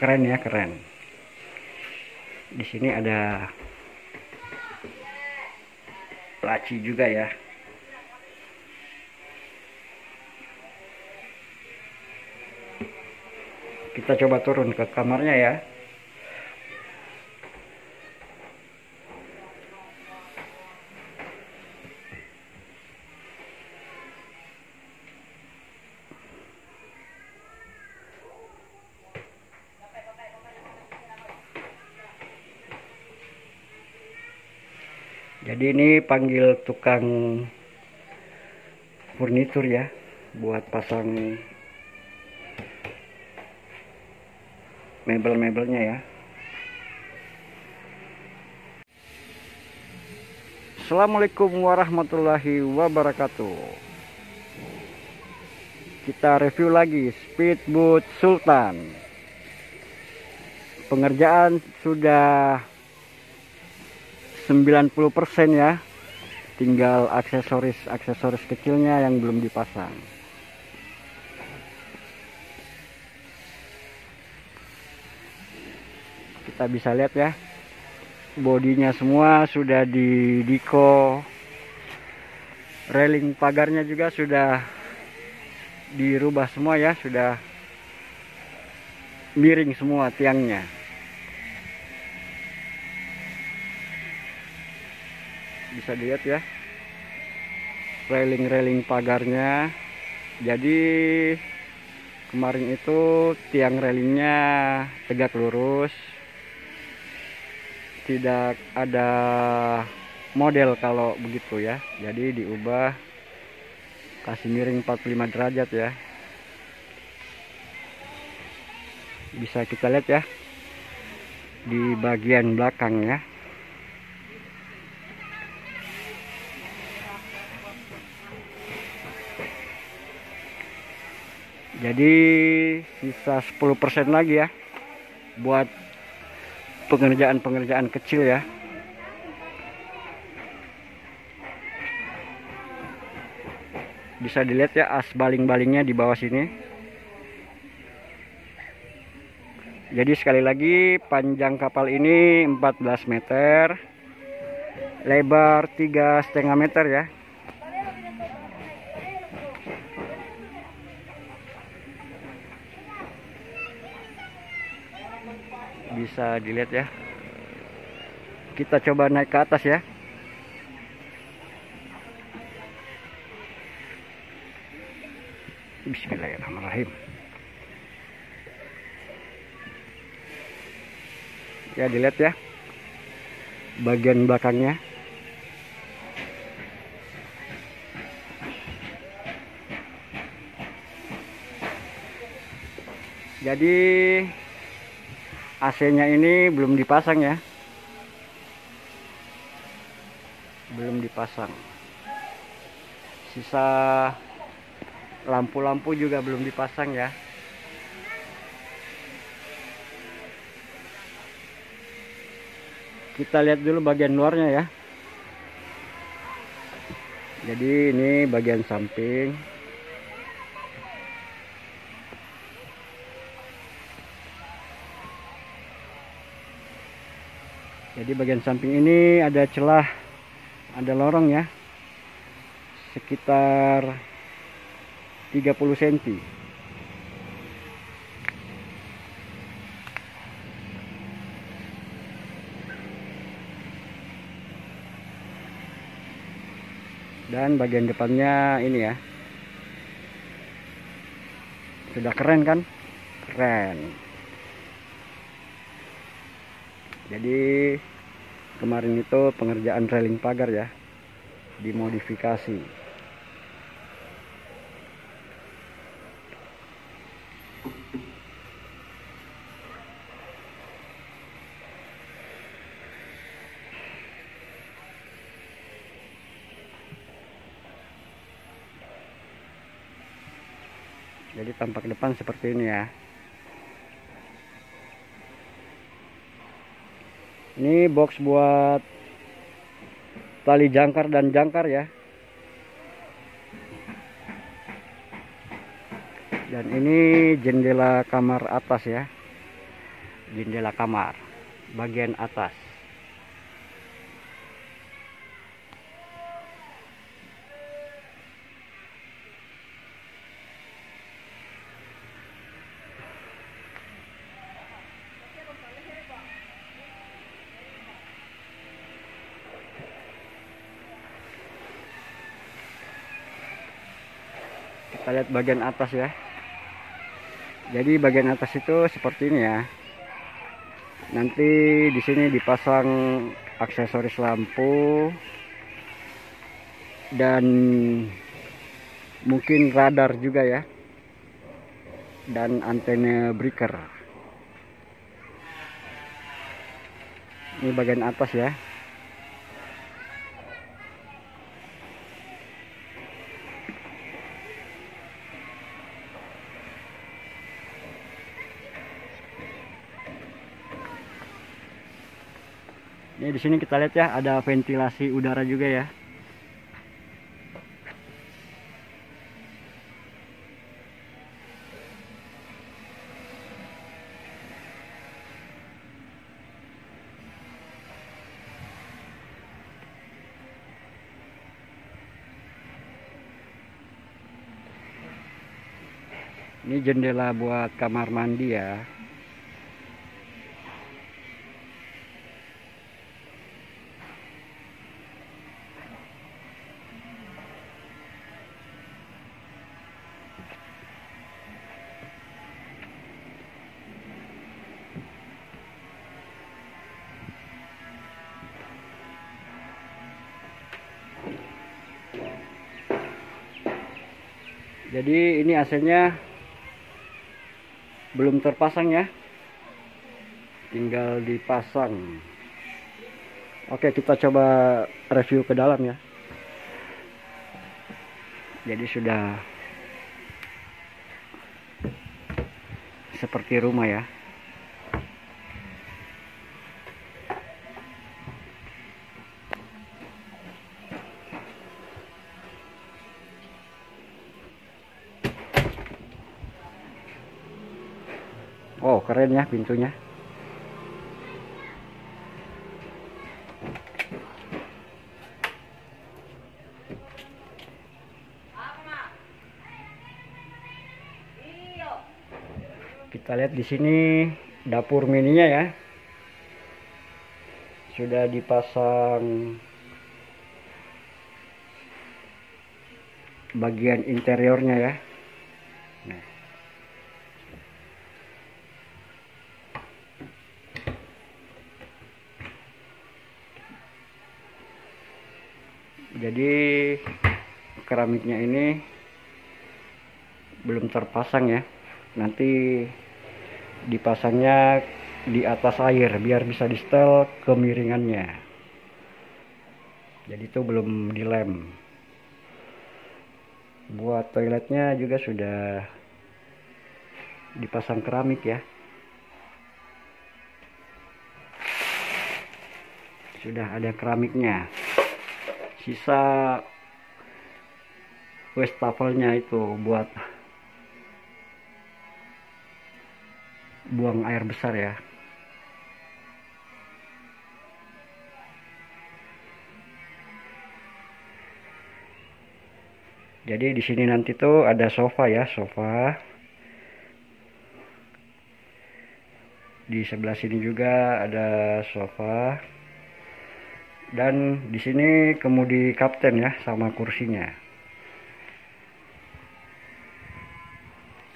keren ya keren. Di sini ada laci juga ya. Kita coba turun ke kamarnya ya jadi ini panggil tukang furnitur ya buat pasang mebel-mebelnya ya. Assalamualaikum warahmatullahi wabarakatuh. Kita review lagi speedboat sultan. Pengerjaan sudah 90% ya. Tinggal aksesoris-aksesoris kecilnya yang belum dipasang. Kita bisa lihat ya bodinya semua sudah di diko. Railing pagarnya juga sudah dirubah semua ya sudah miring semua tiangnya bisa dilihat ya. Railing-railing pagarnya. Jadi kemarin itu tiang railingnya tegak lurus. Tidak ada model kalau begitu ya. Jadi diubah. Kasih miring 45 derajat ya. Bisa kita lihat ya. Di bagian belakang ya jadi sisa 10% lagi ya buat pengerjaan-pengerjaan kecil ya. Bisa dilihat ya as baling-balingnya di bawah sini. Jadi sekali lagi panjang kapal ini 14 meter lebar tiga setengah meter ya bisa dilihat ya. Kita coba naik ke atas ya. Bismillahirrahmanirrahim. Ya dilihat ya. Bagian belakangnya. Jadi AC-nya ini belum dipasang ya. Belum dipasang. Sisa lampu-lampu juga belum dipasang ya. Kita lihat dulu bagian luarnya ya. Jadi ini bagian samping. Jadi bagian samping ini ada celah ada lorong ya. Sekitar 30 cm dan bagian depannya ini ya. Sudah keren kan? Keren. Jadi kemarin itu pengerjaan railing pagar ya dimodifikasi. Jadi tampak depan seperti ini ya ini box buat tali jangkar dan jangkar ya. Dan ini jendela kamar atas ya. Jendela kamar bagian atas lihat bagian atas ya. Jadi bagian atas itu seperti ini ya. Nanti di sini dipasang aksesoris lampu dan mungkin radar juga ya. Dan antena breaker. Ini bagian atas ya Di sini kita lihat ya ada ventilasi udara juga ya. Ini jendela buat kamar mandi ya. Jadi ini AC-nya belum terpasang ya. Tinggal dipasang. Oke, kita coba review ke dalam ya. Jadi sudah seperti rumah ya. Keren ya pintunya. Kita lihat di sini dapur mininya ya. Sudah dipasang bagian interiornya ya. Jadi keramiknya ini belum terpasang ya. Nanti dipasangnya di atas air biar bisa di setel kemiringannya. Jadi itu belum dilem. Buat toiletnya juga sudah dipasang keramik ya. Sudah ada keramiknya sisa wastafelnya itu buat buang air besar ya. Jadi di sini nanti tuh ada sofa ya sofa. Di sebelah sini juga ada sofa dan di sini kemudi kapten ya sama kursinya.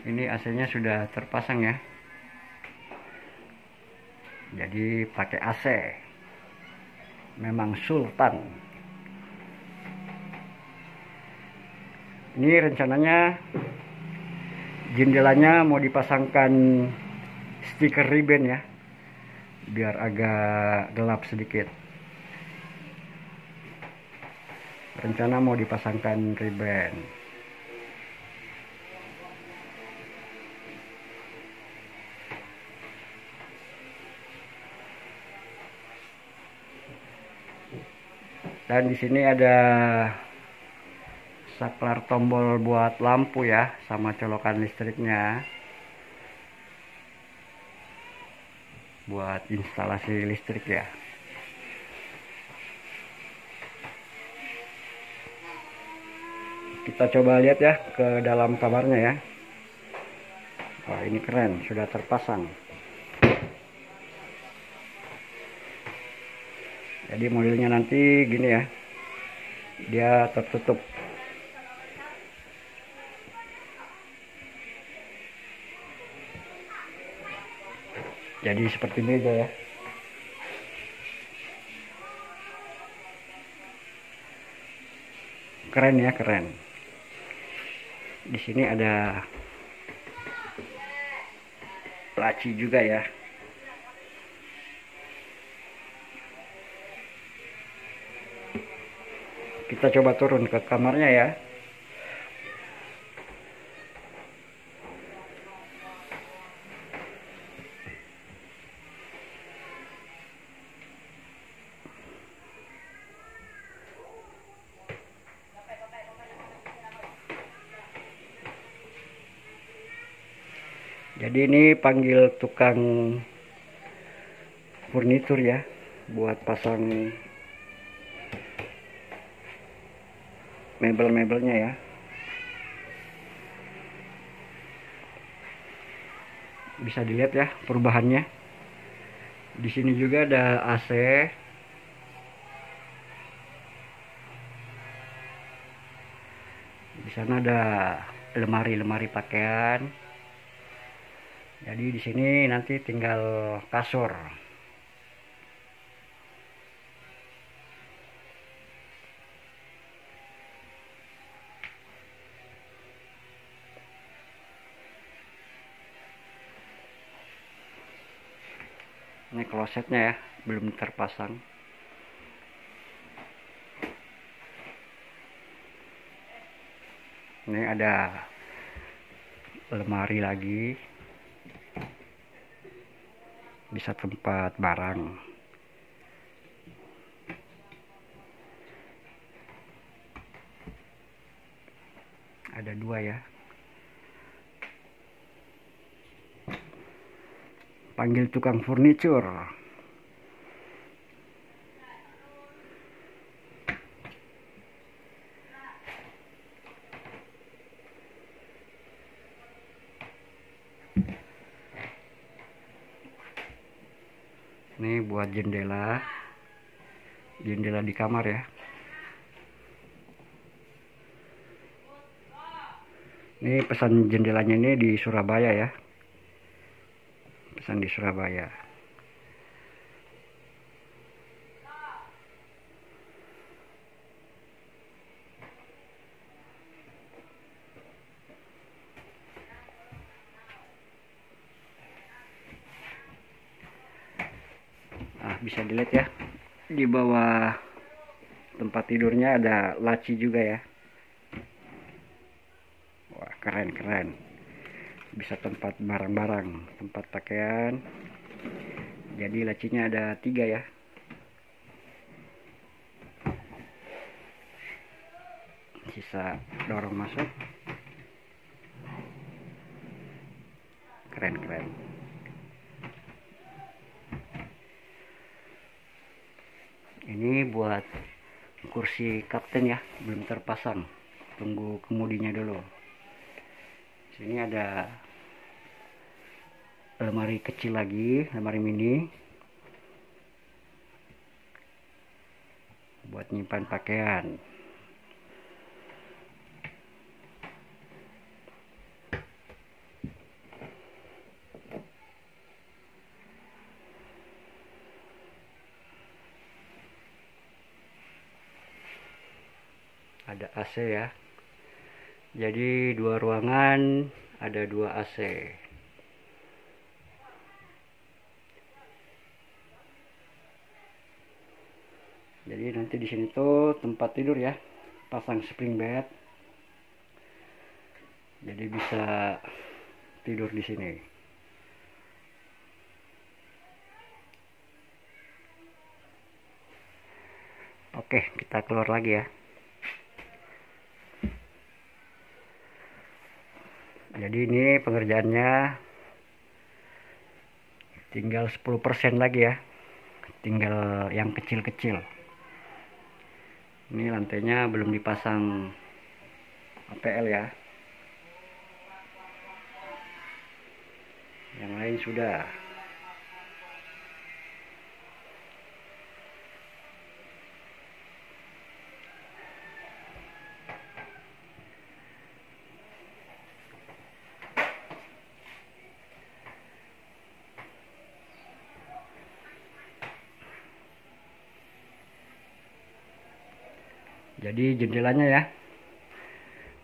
Ini AC-nya sudah terpasang ya. Jadi pakai AC. Memang sultan. Ini rencananya jendelanya mau dipasangkan stiker ribbon ya. Biar agak gelap sedikit rencana mau dipasangkan ribbon dan di sini ada saklar tombol buat lampu ya sama colokan listriknya. Buat instalasi listrik ya kita coba lihat ya ke dalam kamarnya ya. Wah ini keren sudah terpasang. Jadi modelnya nanti gini ya dia tertutup. Jadi seperti meja ya. Keren ya keren di sini ada laci juga ya. Kita coba turun ke kamarnya ya jadi ini panggil tukang furnitur ya buat pasang mebel-mebelnya ya. Bisa dilihat ya perubahannya. Di sini juga ada AC di sana ada lemari-lemari pakaian jadi di sini nanti tinggal kasur. Ini klosetnya ya belum terpasang. Ini ada lemari lagi bisa tempat barang. Ada dua ya. Panggil tukang furniture ini buat jendela. Jendela di kamar ya. Ini pesan jendelanya ini di Surabaya ya. Pesan di Surabaya bisa dilihat ya. Di bawah tempat tidurnya ada laci juga ya. Wah keren keren. Bisa tempat barang-barang tempat pakaian. Jadi lacinya ada tiga ya. Sisa dorong masuk. Keren keren ini buat kursi kapten ya belum terpasang. Tunggu kemudinya dulu. Sini ada lemari kecil lagi lemari mini. Buat nyimpan pakaian ada AC ya. Jadi dua ruangan ada dua AC jadi nanti di sini tuh tempat tidur ya. Pasang spring bed. Jadi bisa tidur di sini. Oke kita keluar lagi ya jadi ini pengerjaannya tinggal 10% lagi ya. Tinggal yang kecil-kecil. Ini lantainya belum dipasang APL ya. Yang lain sudah jadi jendelanya ya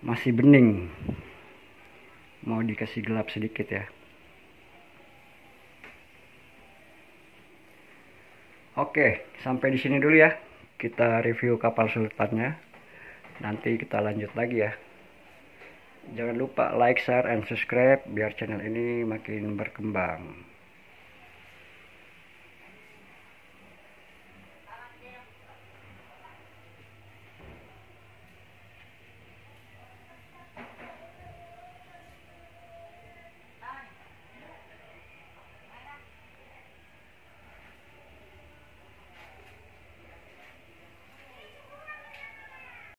masih bening mau dikasih gelap sedikit ya Oke, sampai di sini dulu ya. Kita review kapal sultannya. Nanti kita lanjut lagi ya. Jangan lupa like, share, and subscribe biar channel ini makin berkembang.